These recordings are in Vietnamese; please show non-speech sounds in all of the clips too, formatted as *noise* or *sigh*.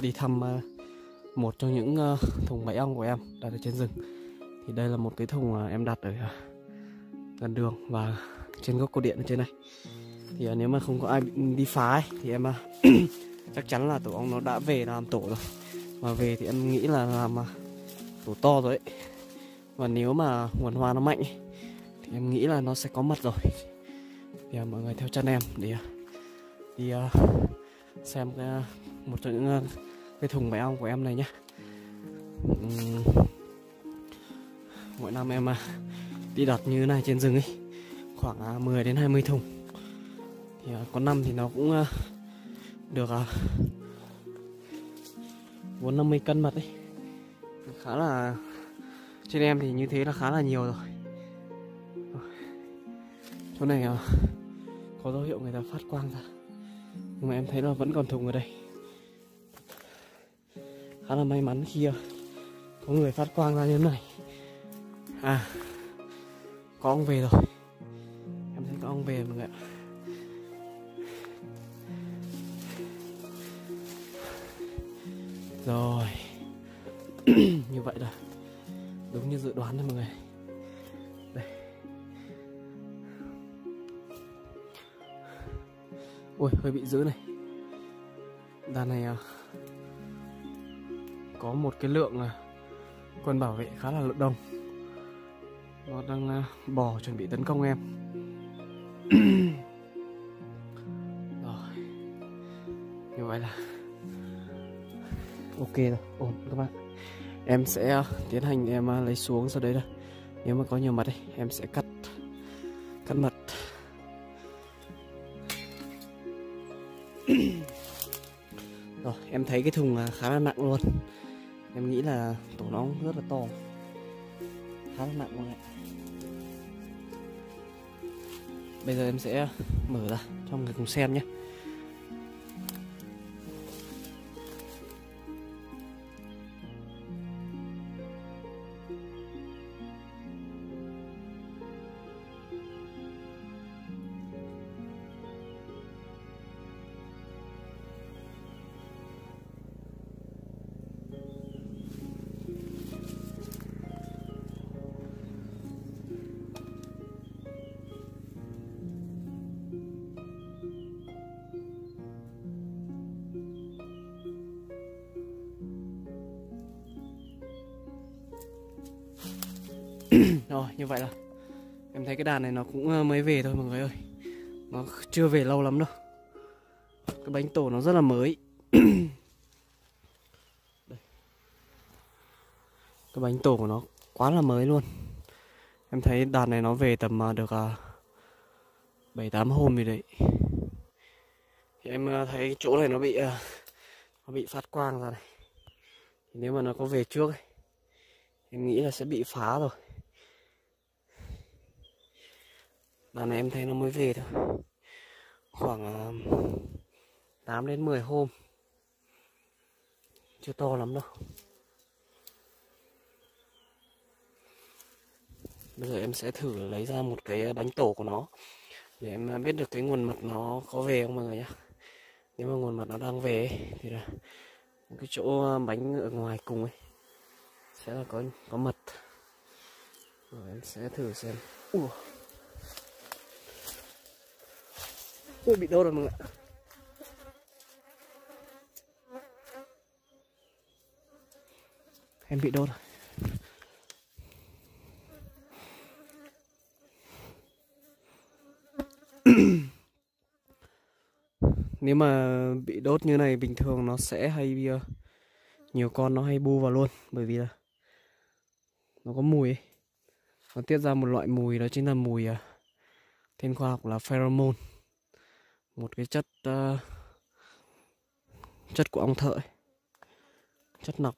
đi thăm ờ, một trong những ờ, thùng máy ong của em đặt ở trên rừng. Thì đây là một cái thùng ờ, em đặt ở gần đường và trên gốc cột điện ở trên này. Thì nếu mà không có ai bị- đi phá ấy, thì em *clears throat* chắc chắn là tổ ong nó đã về làm tổ rồi. Mà về thì em nghĩ là làm tổ to rồi ấy. Và nếu mà nguồn hoa nó mạnh ấy, thì em nghĩ là nó sẽ có mật rồi. Thì mọi người theo chân em để đi uh, xem cái, một trong những ờ, cái thùng bẫy ong của em này nhé mỗi năm em ờ, đi đặt như này trên rừng ấy khoảng ờ, 10 đến 20 thùng. Thì có năm thì nó cũng được bốn năm mươi cân mật ấy khá là trên em thì như thế là khá là nhiều rồi. Chỗ này có dấu hiệu người ta phát quang ra nhưng mà em thấy nó vẫn còn thùng ở đây. Khá là may mắn khi ờ, có người phát quang ra như thế này. À có ông về rồi. Em thấy có ông về mọi người ạ. Rồi. *clears throat* Như vậy là đúng như dự đoán đấy mọi người. Ui hơi bị dữ này. Đàn này à, có một cái lượng à, quân bảo vệ khá là đông. Nó đang à, bò chuẩn bị tấn công em. *clears throat* Rồi. Như vậy là ok rồi. Ổn các bạn. Em sẽ à, tiến hành em à, lấy xuống sau đấy là nếu mà có nhiều mật ấy, em sẽ cắt cắt mật *clears throat* rồi, em thấy cái thùng à, khá là nặng luôn. Em nghĩ là tổ nó cũng rất là to. Khá là nặng luôn ạ. Bây giờ em sẽ mở ra cho mọi người cùng xem nhé. Như vậy là em thấy cái đàn này nó cũng ờ, mới về thôi mọi người ơi. Nó chưa về lâu lắm đâu. Cái bánh tổ nó rất là mới. *coughs* Đây. Cái bánh tổ của nó quá là mới luôn. Em thấy đàn này nó về tầm à, được à, bảy tám hôm rồi đấy. Thì em ờ, thấy chỗ này nó bị ờ, Nó bị phát quang ra này. Thì nếu mà nó có về trước ấy, Em nghĩ là sẽ bị phá rồi. Đàn này em thấy nó mới về thôi. Khoảng ờ, uh, 8 đến 10 hôm. Chưa to lắm đâu. Bây giờ em sẽ thử lấy ra một cái ờ, bánh tổ của nó Để em ờ, biết được cái nguồn mật nó có về không mọi người nhé Nếu mà nguồn mật nó đang về ấy, Thì là cái chỗ bánh ở ngoài cùng ấy Sẽ là có có mật. Rồi em sẽ thử xem. Ủa. Ui bị đốt rồi mọi người ạ. Em bị đốt rồi. *coughs* Nếu mà bị đốt như này bình thường nó sẽ hay ờ, nhiều con nó hay bu vào luôn bởi vì là nó có mùi ấy. Nó tiết ra một loại mùi đó chính là mùi ờ, tên khoa học là pheromone một cái chất uh, chất của ong thợ ấy. chất nọc.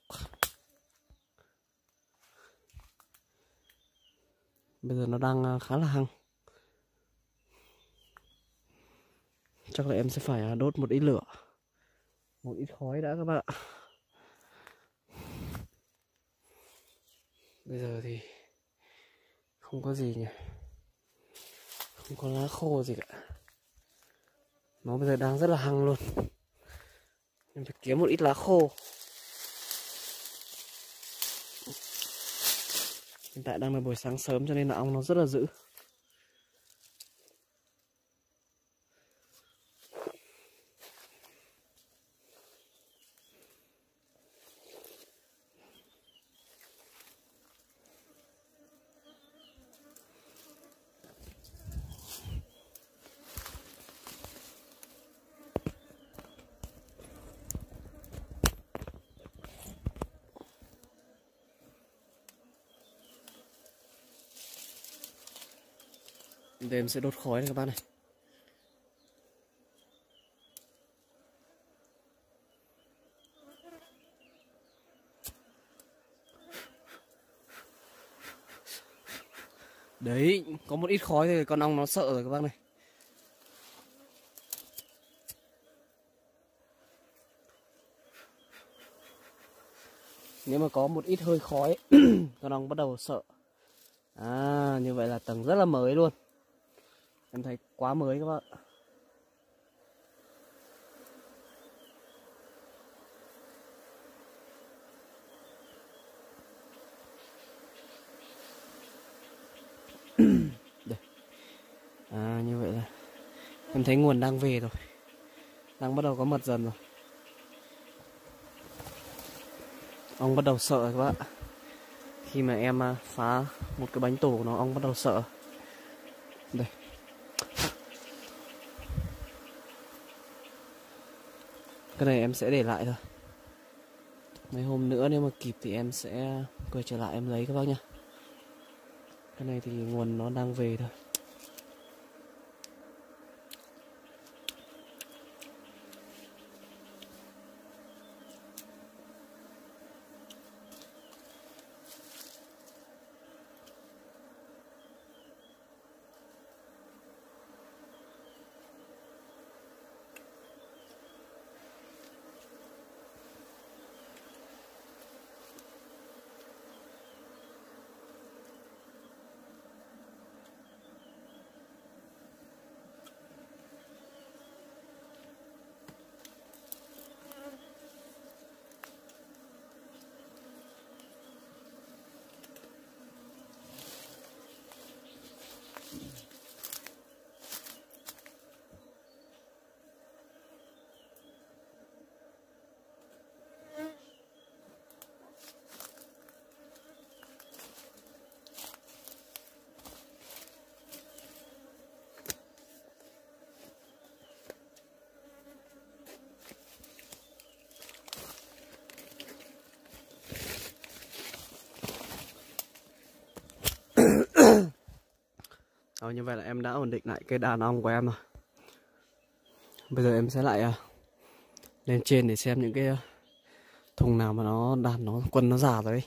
Bây giờ nó đang ờ, khá là hăng. Chắc là em sẽ phải ờ, đốt một ít lửa. Một ít khói đã các bạn ạ. Bây giờ thì không có gì nhỉ. Không có lá khô gì cả nó bây giờ đang rất là hăng luôn. Em phải kiếm một ít lá khô. Hiện tại đang là buổi sáng sớm cho nên là ong nó rất là dữ. Thì em sẽ đốt khói này các bạn này. Đấy, có một ít khói thì con ong nó sợ rồi các bác này. Nếu mà có một ít hơi khói *clears throat* Con ong bắt đầu sợ. À, như vậy là tầng rất là mới luôn em thấy quá mới các bạn. *coughs* À như vậy là em thấy nguồn đang về rồi. Đang bắt đầu có mật dần rồi. Ông bắt đầu sợ các bạn khi mà em à, phá một cái bánh tổ của nó, ông bắt đầu sợ. Cái này em sẽ để lại thôi. Mấy hôm nữa nếu mà kịp thì em sẽ quay trở lại em lấy các bác nhá. Cái này thì nguồn nó đang về thôi. Đó, như vậy là em đã ổn định lại cái đàn ong của em rồi Bây giờ em sẽ lại uh, lên trên để xem những cái uh, thùng nào mà nó đàn nó quân nó già rồi ấy.